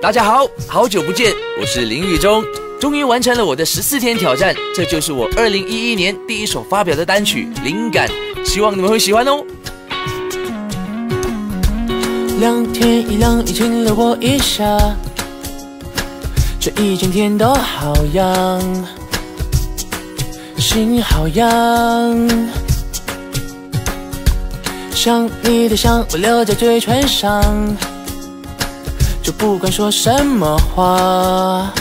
大家好，好久不见，我是林宇中，终于完成了我的十四天挑战，这就是我二零一一年第一首发表的单曲《灵感》，希望你们会喜欢哦。两天一亮，你亲了我一下，这一整天都好痒，心好痒，想你的香我留在嘴唇上。不管说什么话，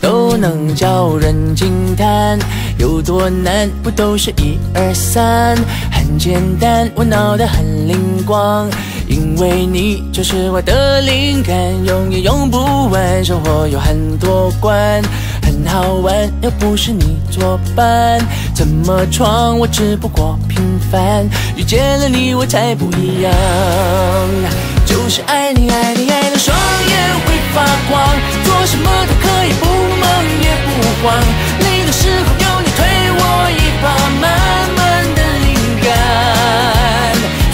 都能叫人惊叹。有多难？不都是一二三？很简单，我脑袋很灵光，因为你就是我的灵感，用也用不完。生活有很多关，很好玩，又不是你作伴。怎么闯？我只不过平凡，遇见了你，我才不一样。就是爱你，爱你，爱的双眼会发光，做什么都可以，不忙也不慌。累的时候有你推我一把，满满的灵感。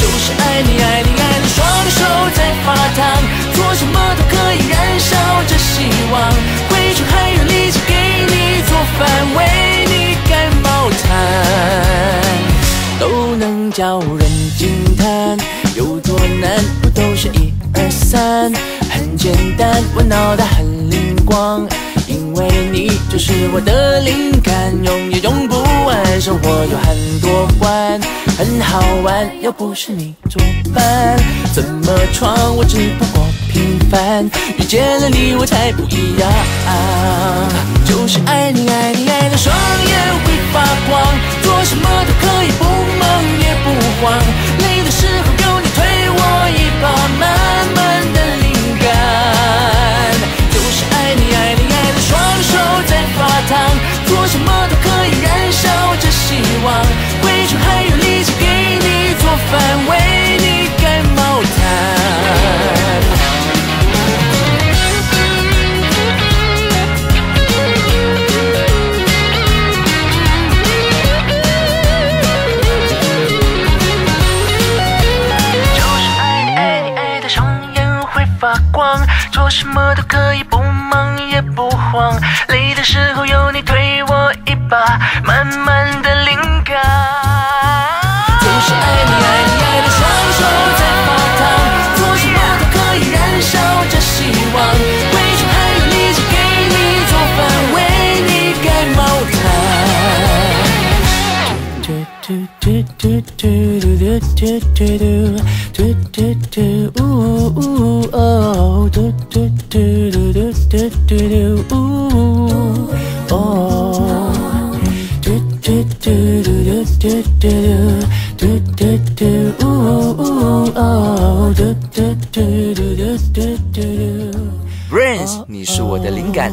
就是爱你，爱你，爱的双手在发烫，做什么都可以，燃烧着希望。回去还有力气给你做饭，为你盖毛毯，都能叫人。难？不都是一二三？很简单，我脑袋很灵光，因为你就是我的灵感，用也用不完。生活有很多关，很好玩，要不是你作伴，怎么闯？我只不过平凡，遇见了你，我才不一样。就是爱你，爱你，爱的双眼会发光，做什么望。回去还有力气给你做饭，为你盖毛毯。就是爱你，爱你，爱到双眼会发光，做什么都可以，不忙也不慌，累的时候有你推我一把，慢慢嘟嘟嘟嘟嘟嘟嘟嘟嘟嘟嘟嘟呜呜哦，嘟嘟嘟嘟嘟嘟嘟嘟呜哦，嘟嘟嘟嘟嘟嘟嘟嘟嘟呜呜哦，嘟嘟嘟嘟嘟嘟嘟。Brains，你是我的灵感。